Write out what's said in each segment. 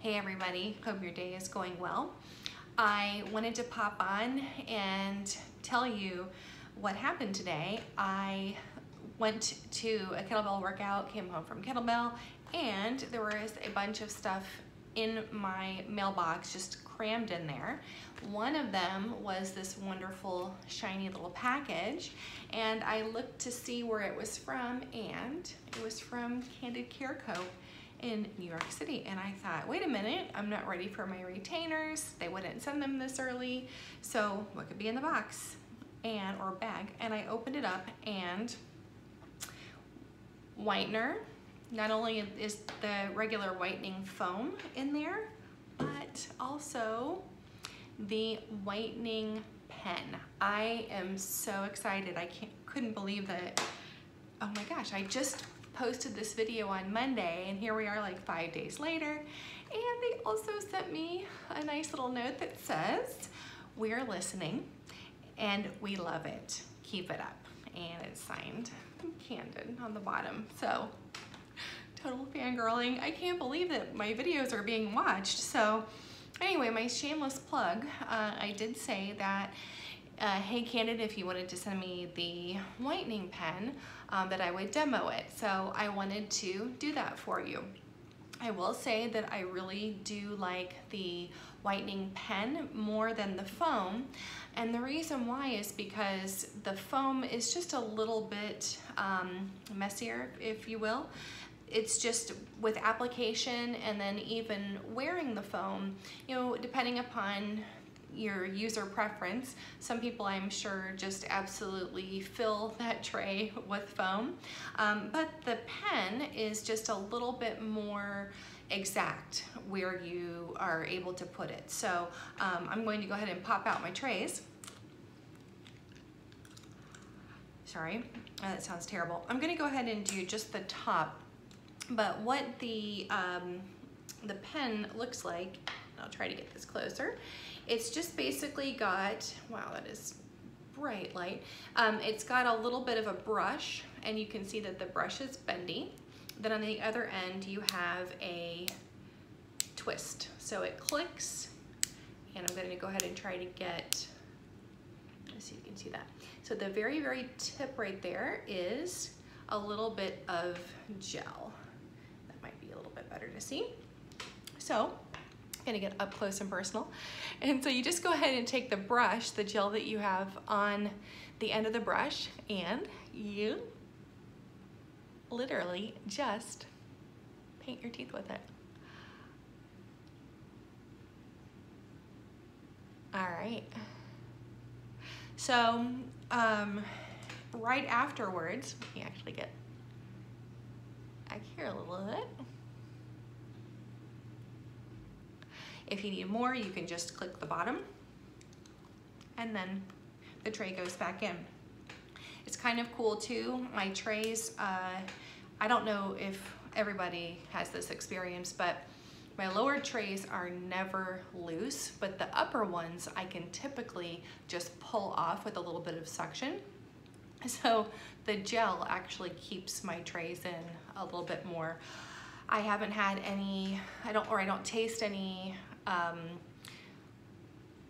Hey everybody, hope your day is going well. I wanted to pop on and tell you what happened today. I went to a kettlebell workout, came home from kettlebell, and there was a bunch of stuff in my mailbox just crammed in there. One of them was this wonderful shiny little package and I looked to see where it was from and it was from Candid Care Co in New York City. And I thought, wait a minute, I'm not ready for my retainers. They wouldn't send them this early. So what could be in the box and or bag? And I opened it up and whitener. Not only is the regular whitening foam in there, but also the whitening pen. I am so excited. I can't, couldn't believe that. Oh my gosh, I just posted this video on Monday and here we are like five days later. And they also sent me a nice little note that says, we're listening and we love it. Keep it up. And it's signed Candid on the bottom. So total fangirling. I can't believe that my videos are being watched. So anyway, my shameless plug, uh, I did say that uh, hey Candid, if you wanted to send me the whitening pen, um, that I would demo it. So I wanted to do that for you. I will say that I really do like the whitening pen more than the foam. And the reason why is because the foam is just a little bit um, messier, if you will. It's just with application and then even wearing the foam, you know, depending upon your user preference. Some people I'm sure just absolutely fill that tray with foam, um, but the pen is just a little bit more exact where you are able to put it. So um, I'm going to go ahead and pop out my trays. Sorry, uh, that sounds terrible. I'm gonna go ahead and do just the top, but what the, um, the pen looks like, I'll try to get this closer, it's just basically got, wow, that is bright light. Um, it's got a little bit of a brush and you can see that the brush is bendy. Then on the other end, you have a twist. So it clicks and I'm gonna go ahead and try to get, let's see if you can see that. So the very, very tip right there is a little bit of gel. That might be a little bit better to see. So gonna get up close and personal. And so you just go ahead and take the brush, the gel that you have on the end of the brush, and you literally just paint your teeth with it. All right. So, um, right afterwards, you actually get back here a little bit. If you need more, you can just click the bottom and then the tray goes back in. It's kind of cool too. My trays, uh, I don't know if everybody has this experience, but my lower trays are never loose, but the upper ones I can typically just pull off with a little bit of suction. So the gel actually keeps my trays in a little bit more. I haven't had any, I don't, or I don't taste any um,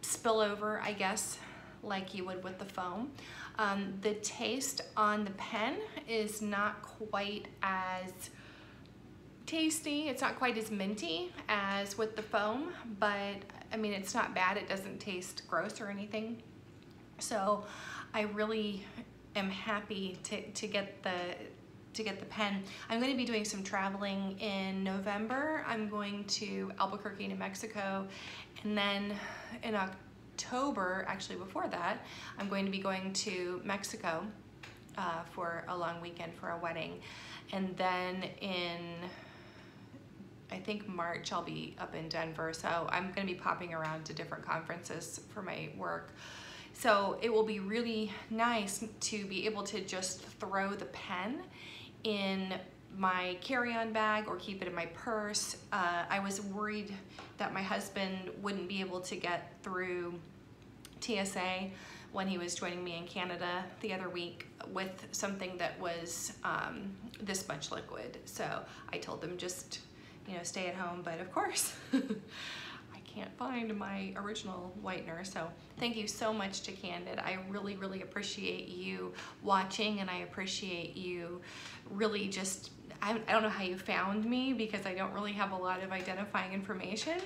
spillover, I guess, like you would with the foam. Um, the taste on the pen is not quite as tasty. It's not quite as minty as with the foam, but I mean, it's not bad. It doesn't taste gross or anything. So I really am happy to, to get the to get the pen. I'm going to be doing some traveling in November. I'm going to Albuquerque, New Mexico, and then in October, actually before that, I'm going to be going to Mexico uh, for a long weekend for a wedding. And then in, I think March, I'll be up in Denver. So I'm gonna be popping around to different conferences for my work. So it will be really nice to be able to just throw the pen in my carry-on bag or keep it in my purse. Uh, I was worried that my husband wouldn't be able to get through TSA when he was joining me in Canada the other week with something that was um, this much liquid. So I told them just you know, stay at home, but of course, can't find my original whitener. So thank you so much to Candid. I really, really appreciate you watching and I appreciate you really just, I, I don't know how you found me because I don't really have a lot of identifying information.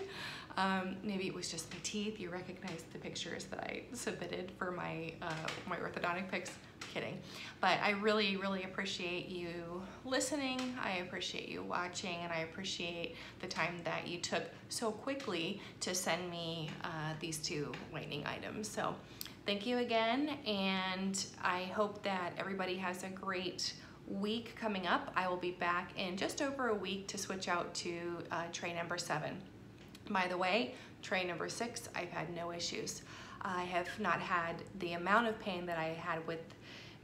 Um, maybe it was just my teeth. You recognized the pictures that I submitted for my, uh, my orthodontic pics. Kidding. But I really, really appreciate you listening. I appreciate you watching and I appreciate the time that you took so quickly to send me uh, these two whitening items. So thank you again. And I hope that everybody has a great week coming up. I will be back in just over a week to switch out to uh, tray number seven. By the way, tray number six, I've had no issues. I have not had the amount of pain that I had with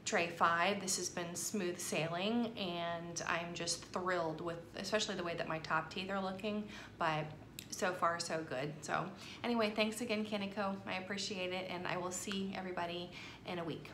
tray five. This has been smooth sailing and I'm just thrilled with especially the way that my top teeth are looking, but so far so good. So anyway, thanks again, Candid Co. I appreciate it and I will see everybody in a week.